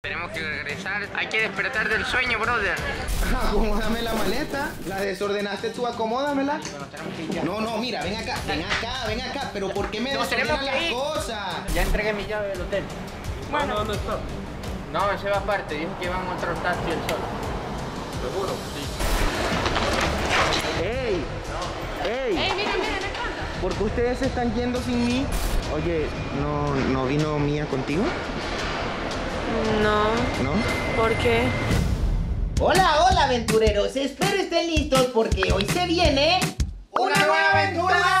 Tenemos que regresar. Hay que despertar del sueño, brother. Acomódame la maleta. La desordenaste tú, acomódamela. No, no, mira, ven acá, ven acá, ven acá. Pero ¿por qué me Nos desordenan las cosas? Ya entregué mi llave del hotel. Bueno, ¿dónde está? No, ese va aparte. Dijo que iba en otro taxi él solo. ¿Seguro? Sí. ¡Ey! ¡Ey! ¡Ey, mira, mira, el! ¿Por qué ustedes se están yendo sin mí? Oye, ¿no, no vino Mía contigo? No, ¿No? ¿por qué? Hola, hola aventureros, espero estén listos porque hoy se viene una nueva aventura.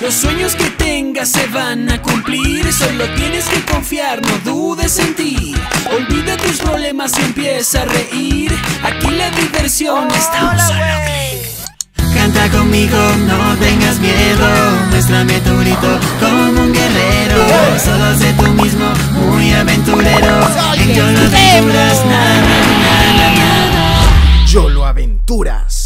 Los sueños que tengas se van a cumplir, solo tienes que confiar, no dudes en ti. Olvida tus problemas y empieza a reír. Aquí la diversión está a conmigo, no tengas miedo. Muéstrame tu grito como un guerrero. Solo sé tú mismo, muy aventurero. En Yolo Aventuras, na, na, na, na. Yolo Aventuras.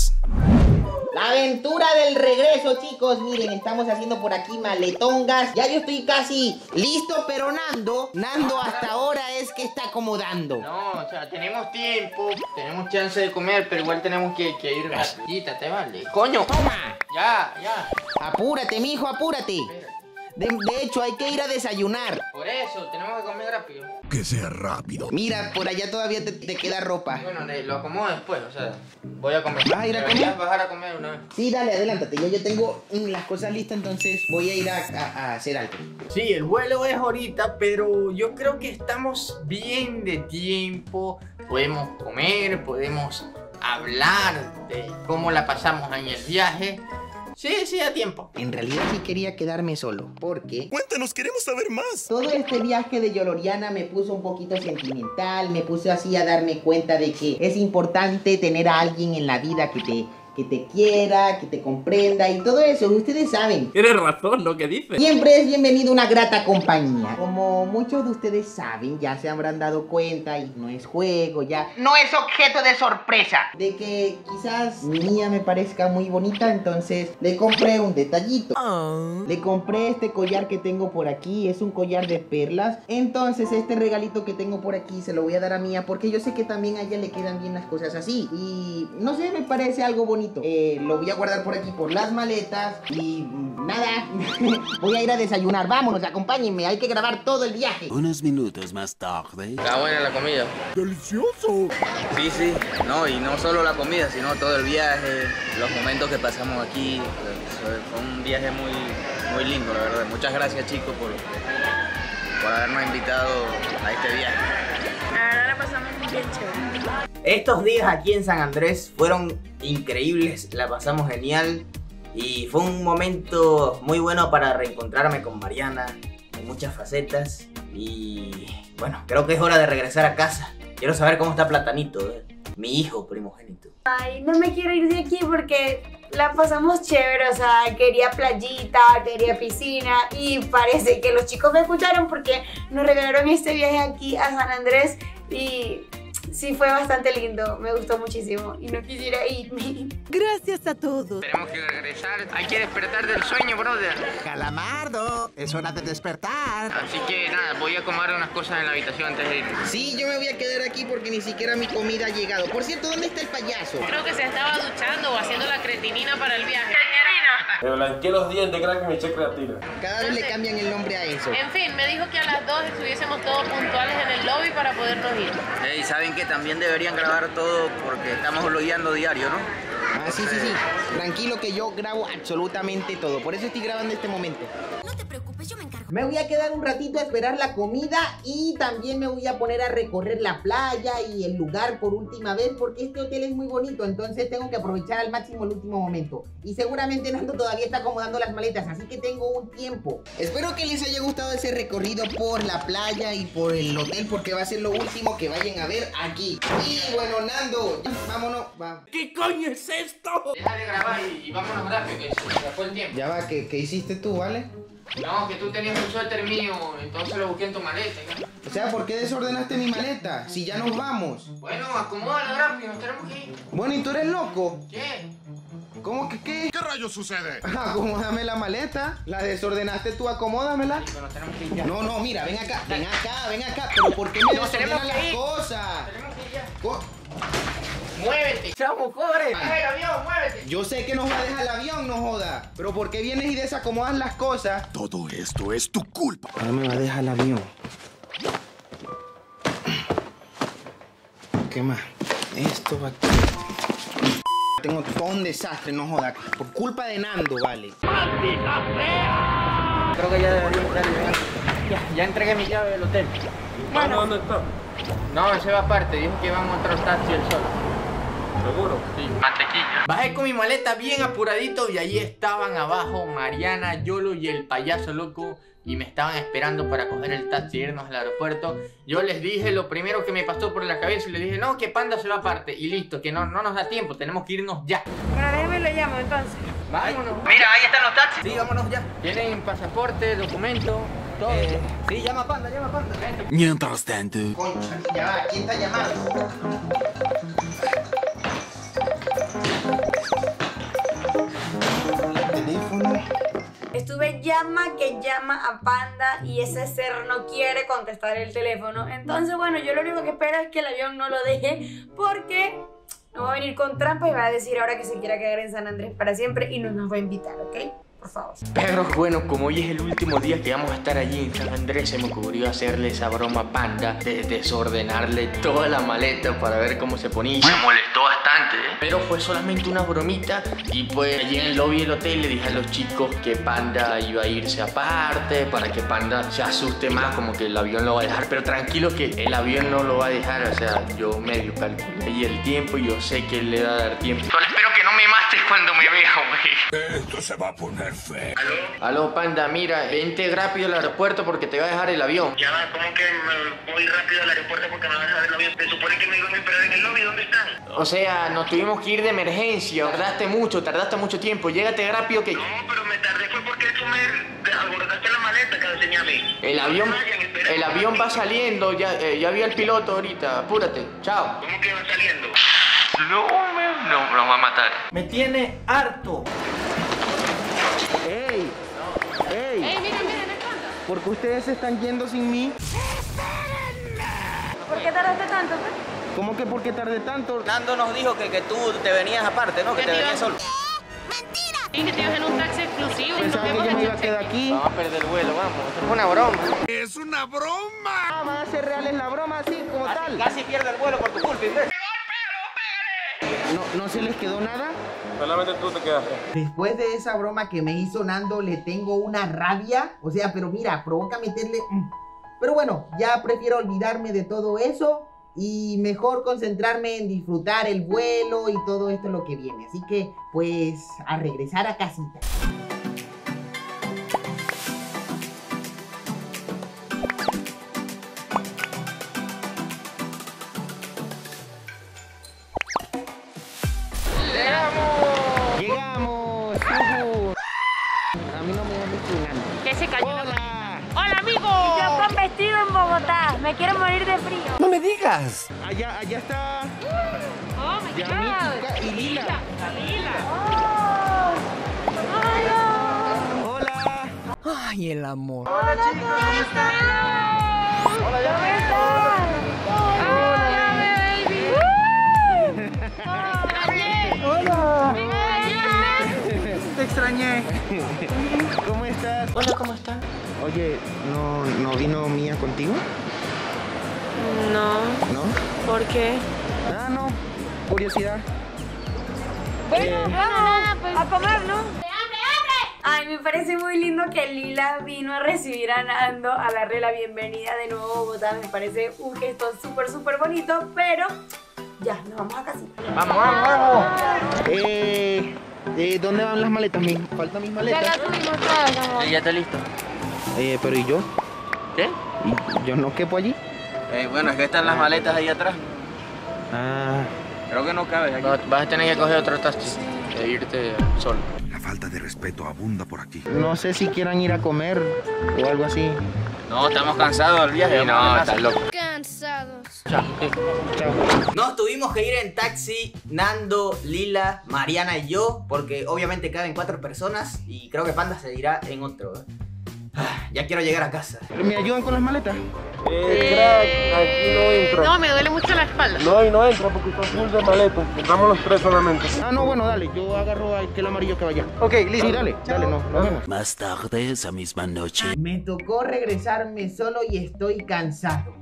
Regreso, chicos. Miren, estamos haciendo por aquí maletongas. Ya yo estoy casi listo, pero Nando, Nando hasta ahora es que está acomodando. No, o sea, tenemos tiempo, tenemos chance de comer, pero igual tenemos que, que ir rapidita, ¿te vale? ¡Coño! Toma, Ya, ya. apúrate, mijo, apúrate. De, de hecho, hay que ir a desayunar. Por eso, tenemos que comer rápido. Que sea rápido. Mira, por allá todavía te, te queda ropa. Bueno, lo acomodo después, o sea, voy a comer. ¿Vas a ir a comer? bajar a comer una vez. Sí, dale, adelántate. Ya yo tengo las cosas listas, entonces voy a ir a, a- a hacer algo. Sí, el vuelo es ahorita, pero yo creo que estamos bien de tiempo. Podemos comer, podemos hablar de cómo la pasamos en el viaje. Sí, sí, a tiempo. En realidad sí quería quedarme solo, porque Cuéntanos, queremos saber más. todo este viaje de Yoloriana me puso un poquito sentimental, me puso así a darme cuenta de que es importante tener a alguien en la vida que te, que te quiera, que te comprenda y todo eso, ustedes saben. Tienes razón lo que dices. Siempre es bienvenido una grata compañía. Como muchos de ustedes saben, ya se habrán dado cuenta y no es juego, ya no es objeto de sorpresa. De que quizás mi niña me parezca muy bonita, entonces le compré un detallito. Le compré este collar que tengo por aquí, es un collar de perlas. Entonces este regalito que tengo por aquí se lo voy a dar a Mía porque yo sé que también a ella le quedan bien las cosas así. Y no sé, me parece algo bonito. Eh, lo voy a guardar por aquí por las maletas y nada, voy a ir a desayunar. Vámonos, acompáñenme, hay que grabar todo el viaje. Unos minutos más tarde. Está buena la comida. Delicioso. Sí, sí, no, y no solo la comida, sino todo el viaje, los momentos que pasamos aquí. Fue fue un viaje muy, muy lindo, la verdad. Muchas gracias, chicos, por, por habernos invitado a este viaje. Estos días aquí en San Andrés fueron increíbles, la pasamos genial y fue un momento muy bueno para reencontrarme con Mariana en muchas facetas y bueno, creo que es hora de regresar a casa. Quiero saber cómo está Platanito, eh, mi hijo primogénito. Ay, no me quiero ir de aquí porque la pasamos chévere, o sea, quería playita, quería piscina y parece que los chicos me escucharon porque nos regalaron este viaje aquí a San Andrés y sí fue bastante lindo, me gustó muchísimo y no quisiera irme. Gracias a todos. Tenemos que regresar. Hay que despertar del sueño, brother. Calamardo, es hora de despertar. Así que nada, voy a acomodar unas cosas en la habitación antes de irme. Sí, yo me voy a quedar aquí porque ni siquiera mi comida ha llegado. Por cierto, ¿dónde está el payaso? Creo que se estaba duchando o haciendo la cretinina para el viaje. Me blanqueé los dientes, crack, me eché creatina. Cada vez le cambian el nombre a eso. En fin, me dijo que a las 2 estuviésemos todos puntuales en el lobby para podernos ir. Y saben que también deberían grabar todo porque estamos blogueando diario, ¿no? Ah, sí, sí, sí. Tranquilo que yo grabo absolutamente todo. Por eso estoy grabando este momento. No te preocupes, yo me encargo. Me voy a quedar un ratito a esperar la comida y también me voy a poner a recorrer la playa y el lugar por última vez porque este hotel es muy bonito, entonces tengo que aprovechar al máximo el último momento. Y seguramente Nando todavía está acomodando las maletas, así que tengo un tiempo. Espero que les haya gustado ese recorrido por la playa y por el hotel porque va a ser lo último que vayan a ver aquí. Y bueno, Nando, vámonos. Va. ¿Qué coño es esto? Deja de grabar y, y vámonos rápido, que se se fue el tiempo. Ya va, ¿qué, qué hiciste tú, vale? No, que tú tenías un suéter mío, entonces lo busqué en tu maleta. ¿no? O sea, ¿por qué desordenaste mi maleta? Si ya nos vamos. Bueno, acomódalo rápido, nos tenemos que ir. Bueno, ¿y tú eres loco? ¿Qué? ¿Cómo que qué? ¿Qué rayos sucede? Acomódame la maleta. La desordenaste tú, acomódamela. Pero nos tenemos que ir ya. No, no, mira, ven acá, ven acá, ven acá. Pero ¿por qué me desordenan las cosas? Tenemos que ir ya. Co- ¡Muévete! ¡Chamo, corre! ¡Baja el avión, muévete! Yo sé que nos va a dejar el avión, no joda. Pero ¿por qué vienes y desacomodas las cosas? Todo esto es tu culpa. Ahora me va a dejar el avión. ¿Qué más? Esto va aquí. Tengo todo un desastre, no joda. Por culpa de Nando, vale. Creo que ya debería estar llegando. Ya, ya entregué mi llave del hotel. Bueno. ¿Dónde está? No, ese va aparte. Dijo que iba a encontrar taxi el solo. ¿Seguro? Sí, mantequilla. Bajé con mi maleta bien apuradito y ahí estaban abajo Mariana, Yolo y el payaso loco y me estaban esperando para coger el taxi e irnos al aeropuerto. Yo les dije lo primero que me pasó por la cabeza y les dije, no, que Panda se va aparte y listo, que no, no nos da tiempo, tenemos que irnos ya. Bueno, déjeme lo llamo entonces. Vámonos. Mira, ahí están los taxis. Sí, vámonos ya. Tienen pasaporte, documento, todo. Sí, llama a Panda, llama a Panda. Mientras tanto, Concha, ya va, ¿quién está llamando? Estuve llama que llama a Panda y ese ser no quiere contestar el teléfono. Entonces, bueno, yo lo único que espero es que el avión no lo deje porque no va a venir con trampa y va a decir ahora que se quiera quedar en San Andrés para siempre y no nos va a invitar, ¿ok? Por favor. Pero bueno, como hoy es el último día que vamos a estar allí en San Andrés, se me ocurrió hacerle esa broma a Panda de desordenarle toda la maleta para ver cómo se ponía. Y se molestó bastante, ¿eh? Pero fue solamente una bromita. Y pues allí en el lobby del hotel le dije a los chicos que Panda iba a irse aparte para que Panda se asuste más, como que el avión lo va a dejar. Pero tranquilo que el avión no lo va a dejar. O sea, yo medio calculé ahí el tiempo y yo sé que él le va a dar tiempo. Solo espero que me mates cuando me vea, güey. Esto se va a poner feo. Aló, panda, mira, vente rápido al aeropuerto porque te va a dejar el avión. Ya va, ¿cómo que me voy rápido al aeropuerto porque me van a dejar el avión? Se supone que me iban a esperar en el lobby, ¿dónde están? O sea, nos tuvimos que ir de emergencia. Tardaste mucho, tardaste mucho tiempo. Llégate rápido que No, pero me tardé fue porque tú me alborotaste la maleta que enseñé a mí. el avión, el avión va saliendo. Ya, eh, ya vi al piloto ahorita. Apúrate. Chao. ¿Cómo que va saliendo? No, me- no, nos va a matar. Me tiene harto. ¡Ey! ¡Ey! ¡Ey, no es Panda! ¿Por qué ustedes se están yendo sin mí? ¿Por qué tardaste tanto? pues? ¿Cómo que por qué tardé tanto? Nando nos dijo que, que tú te venías aparte, ¿no? Que te venías ibas- solo. Y que te ibas en un taxi exclusivo. y nos Pensaba que yo en me iba a quedar aquí. Vamos a perder el vuelo, vamos. Es una broma. ¡Es una broma! Ah, ¿Van a ser reales la broma así, como tal? Casi pierde el vuelo por tu culpa, imbécil. ¿No, ¿No se les quedó nada? Solamente tú te quedaste. Después de esa broma que me hizo Nando, le tengo una rabia. O sea, pero mira, provoca meterle. Pero bueno, ya prefiero olvidarme de todo eso y mejor concentrarme en disfrutar el vuelo y todo esto lo que viene. Así que, pues, a regresar a casita. Me quiero morir de frío. no me digas. Allá, allá está ¡Oh, my Yamitica God! y Lila. Lila. Hola. Ay, el amor. ¡Hola, baby! Hola. ¡Hola! Te extrañé. ¿Cómo estás? Hola, ¿cómo están? Oye, ¿no, no vino Mía contigo? No, ¿No? ¿por qué? Ah, no. Curiosidad. Bueno, Eh. vamos a comer, ¿no? Ay, me parece muy lindo que Lila vino a recibir a Nando, a darle la bienvenida de nuevo a Bogotá. Me parece un gesto súper, súper bonito, pero ya, nos vamos a casita. Vamos, vamos, vamos. Eh, eh, ¿Dónde van las maletas? Mi- Falta mis Ya maletas. la tuvimos todas, amor. Ya está listo. Eh, pero ¿y yo? ¿Qué? ¿Y ¿Yo no quepo allí? Eh, bueno, es que están las maletas ahí atrás. Ah, Creo que no cabes aquí. Vas a tener que coger otro taxi e irte solo. La falta de respeto abunda por aquí. no sé si quieran ir a comer o algo así. No, estamos cansados del viaje. Sí, no, estás loco. Ca- cansados. Nos tuvimos que ir en taxi, Nando, Lila, Mariana y yo, porque obviamente caben cuatro personas y creo que Panda se irá en otro. ¿eh? Ah, ya quiero llegar a casa. ¿Me ayudan con las maletas? Eh, crack, aquí no entra. No, me duele mucho la espalda. No, y no entra porque está full de maletas. Entramos los tres solamente. Ah, no, bueno, dale, yo agarro aquel amarillo que vaya. Ok, listo. Sí, dale, dale, no, nos vemos. Más tarde esa misma noche. Me tocó regresarme solo y estoy cansado.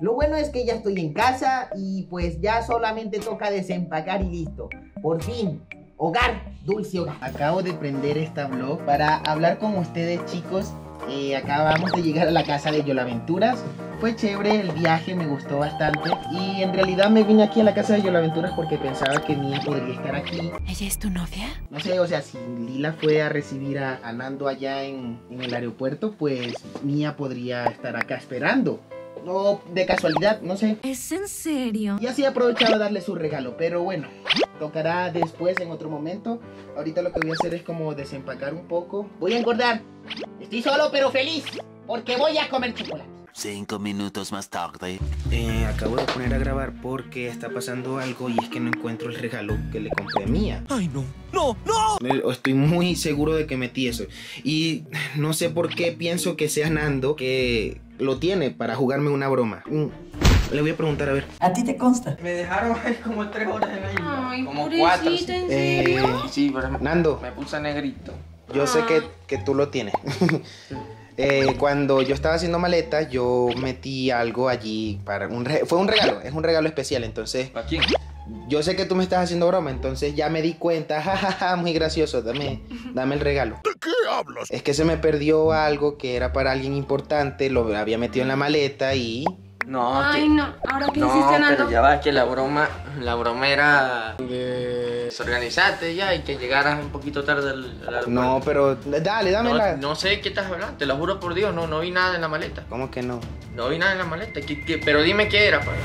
Lo bueno es que ya estoy en casa y pues ya solamente toca desempacar y listo. Por fin, hogar, dulce hogar. Acabo de prender esta vlog para hablar con ustedes chicos. Eh, acabamos de llegar a la casa de Yolaventuras. Fue chévere el viaje, me gustó bastante. Y en realidad me vine aquí a la casa de Yolaventuras porque pensaba que Mía podría estar aquí. ¿Ella es tu novia? No sé, o sea, si Lila fue a recibir a, a Nando allá en, en el aeropuerto, pues Mía podría estar acá esperando. O de casualidad, no sé. ¿Es en serio? Y así aprovechaba a darle su regalo, pero bueno, tocará después en otro momento. Ahorita lo que voy a hacer es como desempacar un poco. Voy a engordar. Estoy solo pero feliz, porque voy a comer chocolate. Cinco minutos más tarde. Eh, acabo de poner a grabar porque está pasando algo y es que no encuentro el regalo que le compré a Mía. Ay, no. No, no. Estoy muy seguro de que metí eso. Y no sé por qué pienso que sea Nando que lo tiene para jugarme una broma. Mm, Le voy a preguntar a ver. ¿A ti te consta? Me dejaron ahí como tres horas en ahí. Ay, como cuatro. ¿en Eh, serio? Sí, pero Nando, me puse negrito. yo sé que, que tú lo tienes. Eh, cuando yo estaba haciendo maletas, yo metí algo allí para un re- fue un regalo, es un regalo especial, entonces ¿Para quién? Yo sé que tú me estás haciendo broma, entonces ya me di cuenta, jajaja, muy gracioso, dame, dame el regalo. ¿De qué hablas? Es que se me perdió algo que era para alguien importante, lo había metido en la maleta y No, Ay, que- no. ¿Ahora qué No, hiciste, pero ya va, que la broma, la broma era de desorganizarte ya y que llegaras un poquito tarde al, aeropuerto. no, pero dale, no, dámela. no sé qué estás hablando, te lo juro por Dios, no, no vi nada en la maleta. ¿Cómo que no? No vi nada en la maleta, ¿qué- qué? pero dime qué era, pues.